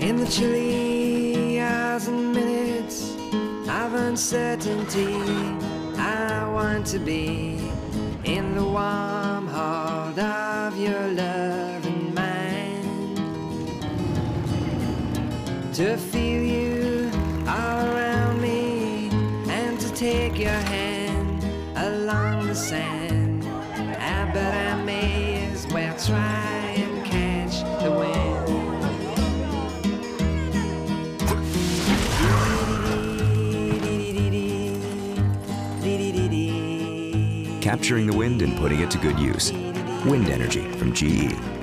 In the chilly hours and minutes of uncertainty, I want to be in the warm heart of your love and mine. To feel you all around me and to take your hand sand. As well try and catch the wind. Capturing the wind and putting it to good use. Wind energy from. GE.